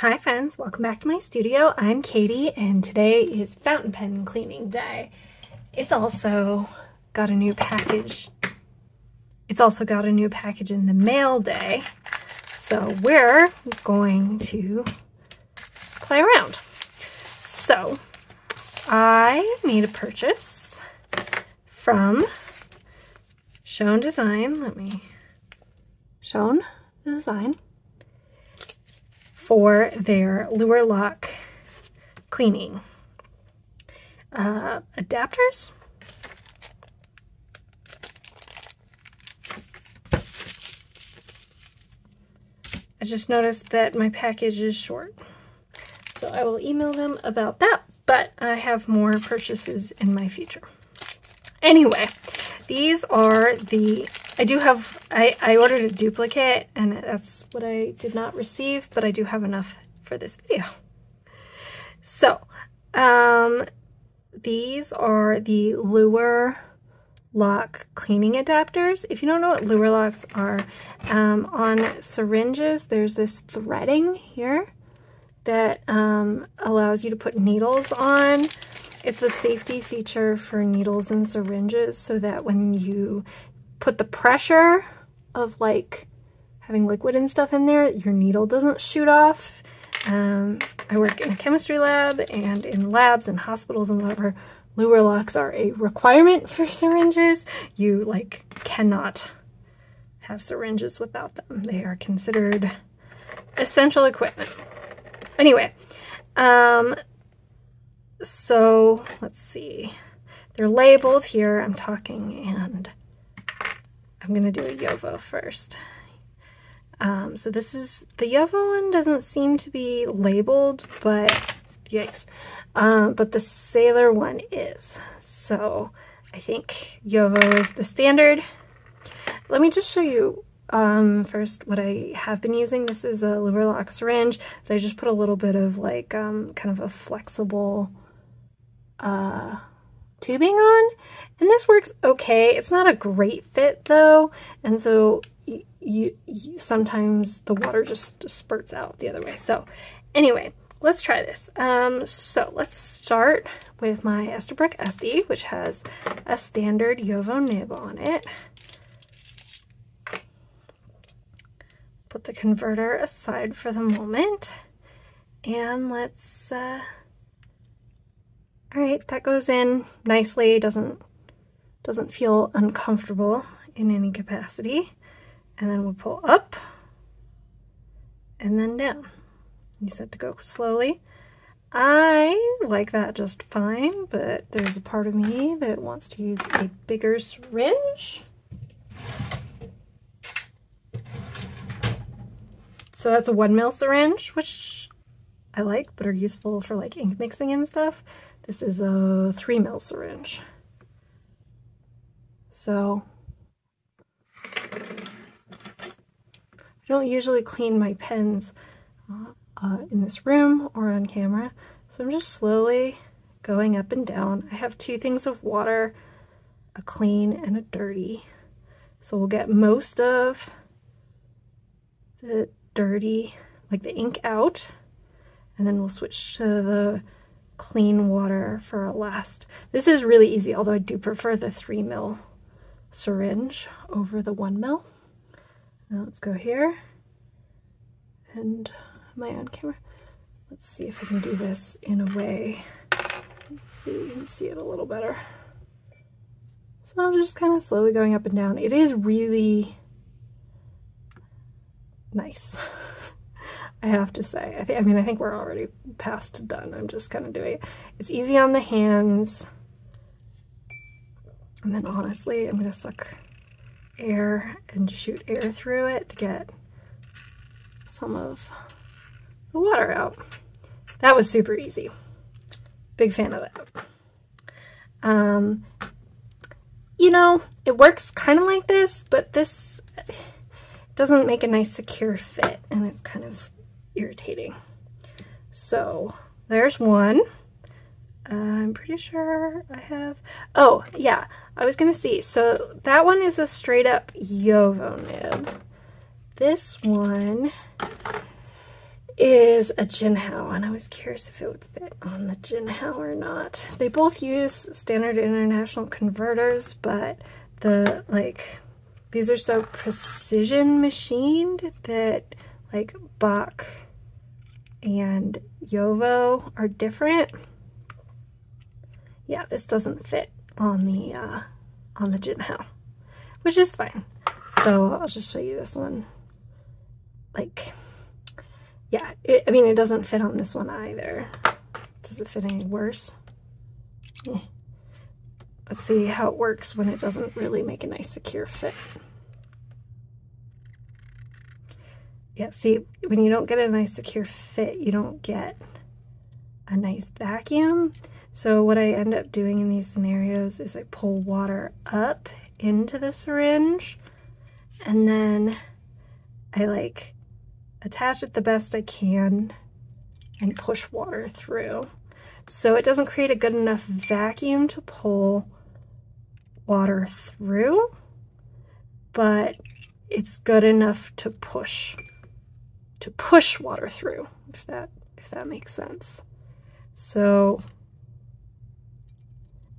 Hi friends, welcome back to my studio. I'm Katie and today is fountain pen cleaning day. It's also got a new package. It's also got a new package in the mail day. So we're going to play around. So I made a purchase from Schon Design. Let me, Schon Design for their Luer Lock cleaning uh, adapters. I just noticed that my package is short. So I will email them about that, but I have more purchases in my future. Anyway, these are the I do have, I, I ordered a duplicate and that's what I did not receive, but I do have enough for this video. So, um, these are the Luer lock cleaning adapters. If you don't know what Luer locks are, um, on syringes, there's this threading here that um, allows you to put needles on. It's a safety feature for needles and syringes so that when you put the pressure of like having liquid and stuff in there, your needle doesn't shoot off. Um, I work in a chemistry lab and in labs and hospitals and whatever. Luer locks are a requirement for syringes. You like cannot have syringes without them. They are considered essential equipment. Anyway, um, so let's see. They're labeled here. I'm talking and I'm going to do a Jowo first. Um, so this is, the Jowo one doesn't seem to be labeled, but yikes. Um, but the Sailor one is. So I think Jowo is the standard. Let me just show you um, first what I have been using. This is a Luer Lock syringe, but I just put a little bit of like um, kind of a flexible uh, tubing on and this works okay. It's not a great fit though and so you, you, sometimes the water just spurts out the other way. So anyway let's try this. Um so let's start with my Esterbrook SD which has a standard Jowo nib on it. Put the converter aside for the moment and let's uh all right, that goes in nicely, doesn't, doesn't feel uncomfortable in any capacity. And then we'll pull up and then down. You said to go slowly. I like that just fine, but there's a part of me that wants to use a bigger syringe. So that's a one mil syringe, which I like, but are useful for like ink mixing and stuff. This is a three mil syringe. So I don't usually clean my pens uh, uh, in this room or on camera. So I'm just slowly going up and down. I have two things of water, a clean and a dirty. So we'll get most of the dirty, like the ink out, and then we'll switch to the clean water for a last. This is really easy, although I do prefer the 3 mil syringe over the 1 mil. Now let's go here. And am I on camera? Let's see if I can do this in a way you can see it a little better. So I'm just kind of slowly going up and down. It is really nice. I have to say. I think I mean I think we're already past done. I'm just kind of doing it. It's easy on the hands. And then honestly, I'm gonna suck air and shoot air through it to get some of the water out. That was super easy. Big fan of that. Um, you know, it works kind of like this, but this doesn't make a nice secure fit and it's kind of irritating. So there's one. I'm pretty sure I have, oh yeah, I was gonna see. So that one is a straight up Jowo nib. This one is a Jinhao, and I was curious if it would fit on the Jinhao or not. They both use standard international converters, but the, like, these are so precision machined that, like, Bock and Jowo are different. Yeah, this doesn't fit on the, uh, on the Jinhao, which is fine. So I'll just show you this one. Like, yeah, it, I mean, it doesn't fit on this one either. Does it fit any worse? Eh. Let's see how it works when it doesn't really make a nice secure fit. Yeah, see, when you don't get a nice secure fit, you don't get a nice vacuum. So what I end up doing in these scenarios is I pull water up into the syringe and then I like attach it the best I can and push water through. So it doesn't create a good enough vacuum to pull water through, but it's good enough to push to push water through, if that if that makes sense. So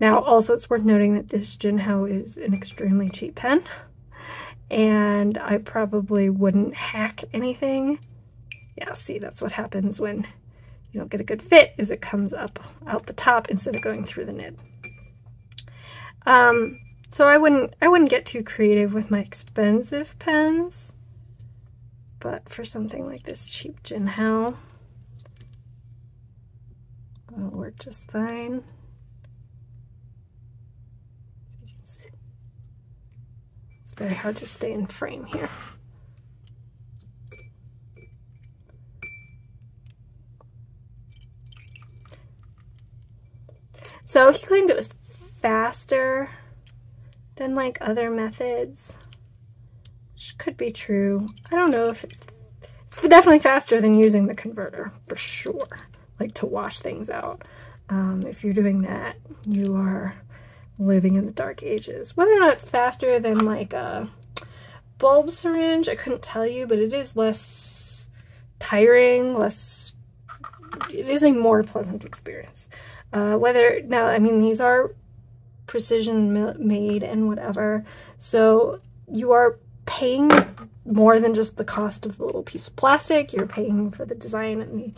now also it's worth noting that this Jinhao is an extremely cheap pen and I probably wouldn't hack anything. Yeah, see, that's what happens when you don't get a good fit, is it comes up out the top instead of going through the nib. Um, so I wouldn't, I wouldn't get too creative with my expensive pens, but for something like this cheap Jinhao, it'll work just fine. It's very hard to stay in frame here. So he claimed it was faster than like other methods, could be true. I don't know if it's, it's definitely faster than using the converter for sure, like to wash things out. Um, if you're doing that, you are living in the dark ages. Whether or not it's faster than like a bulb syringe, I couldn't tell you, but it is less tiring, less, it is a more pleasant experience. Uh, whether, now, I mean, these are precision made and whatever, so you are paying more than just the cost of the little piece of plastic. You're paying for the design and the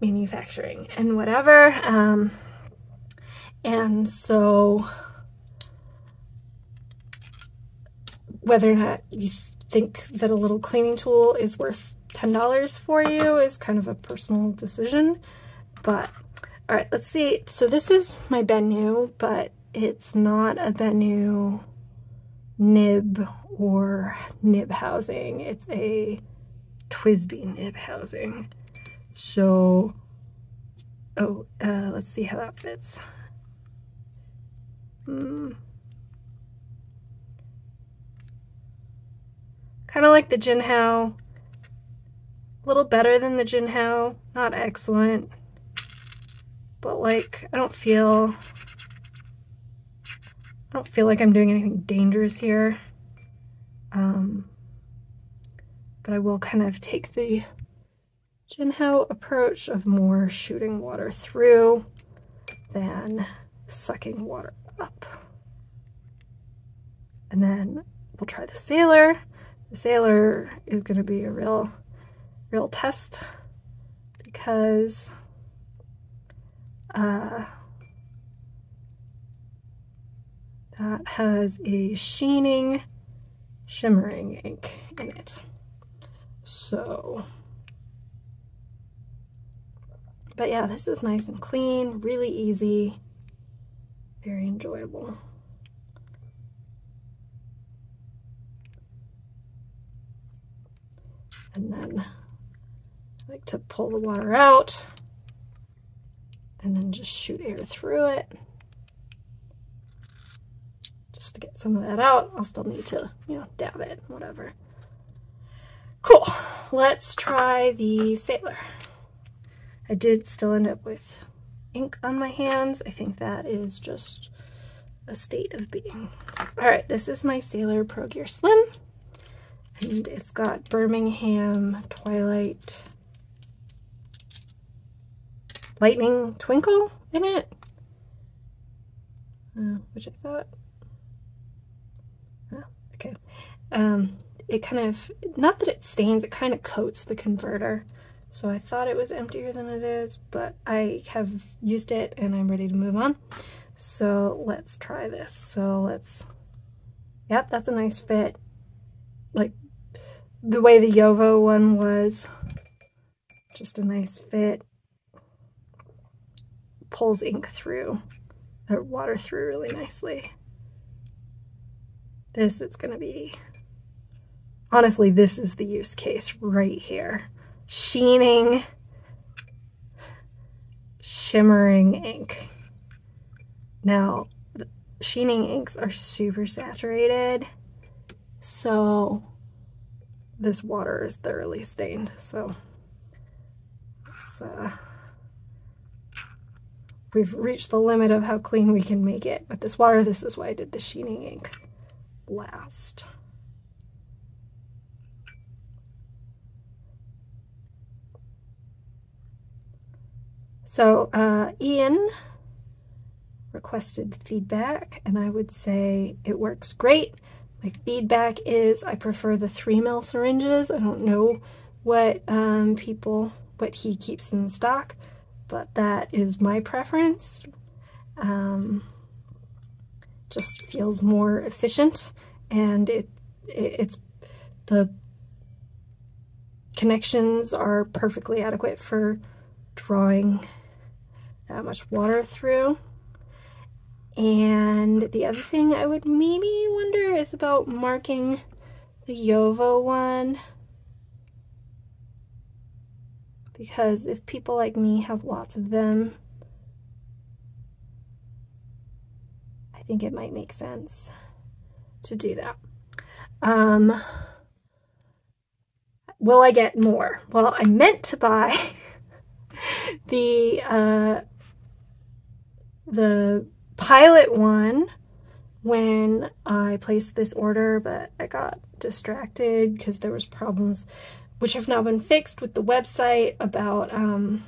manufacturing and whatever. Um, and so whether or not you think that a little cleaning tool is worth $10 for you is kind of a personal decision. But, all right, let's see. So this is my Benu, but it's not a Benu nib or nib housing. It's a TWSBI nib housing. So, oh, uh, let's see how that fits. Hmm. Kind of like the Jinhao. A little better than the Jinhao. Not excellent. But like, I don't feel... I don't feel like I'm doing anything dangerous here. Um, but I will kind of take the Jinhao approach of more shooting water through than sucking water up. And then we'll try the Sailor. The Sailor is going to be a real, real test because uh, that has a sheening, shimmering ink in it. So, but yeah, this is nice and clean, really easy, very enjoyable. And then I like to pull the water out and then just shoot air through it. To get some of that out. I'll still need to, you know, dab it, whatever. Cool. Let's try the Sailor. I did still end up with ink on my hands. I think that is just a state of being. All right, this is my Sailor Pro Gear Slim and it's got Birmingham Twilight lightning twinkle in it, uh, which I thought, okay. Um, it kind of, not that it stains, it kind of coats the converter. So I thought it was emptier than it is, but I have used it and I'm ready to move on. So let's try this. So let's, yep, that's a nice fit. Like the way the Jowo one was, just a nice fit. Pulls ink through, or water through really nicely. This, it's gonna be, honestly, this is the use case right here. Sheening, shimmering ink. Now, sheening inks are super saturated, so this water is thoroughly stained. So uh, we've reached the limit of how clean we can make it with this water. This is why I did the sheening ink last. So uh, Ian requested feedback and I would say it works great. My feedback is I prefer the 3 mil syringes. I don't know what um, people, what he keeps in stock, but that is my preference. Um, feels more efficient and it, it it's the connections are perfectly adequate for drawing that much water through. And the other thing I would maybe wonder is about marking the Jowo one. Because if people like me have lots of them, think it might make sense to do that. Um, will I get more? Well, I meant to buy the uh, the pilot one when I placed this order, but I got distracted because there was problems which have now been fixed with the website about um,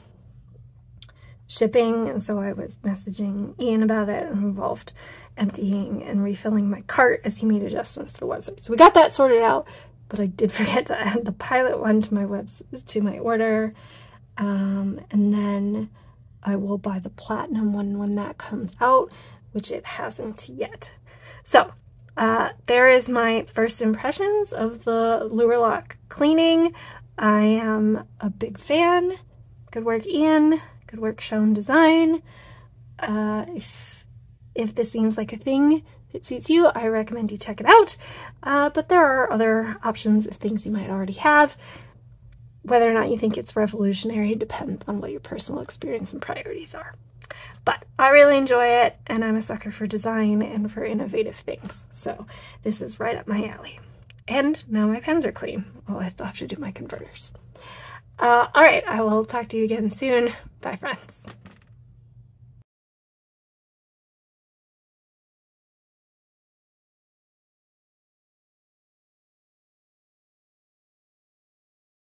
shipping. And so I was messaging Ian about it and involved emptying and refilling my cart as he made adjustments to the website. So we got that sorted out, but I did forget to add the pilot one to my webs to my order. Um, and then I will buy the platinum one when that comes out, which it hasn't yet. So uh, there is my first impressions of the Luer Lock cleaning. I am a big fan. Good work, Ian. Good work, Schon Design. Uh, if, if this seems like a thing that suits you, I recommend you check it out. Uh, but there are other options of things you might already have. Whether or not you think it's revolutionary depends on what your personal experience and priorities are. But I really enjoy it, and I'm a sucker for design and for innovative things. So this is right up my alley. And now my pens are clean. Well, I still have to do my converters. Uh, all right, I will talk to you again soon. Bye, friends.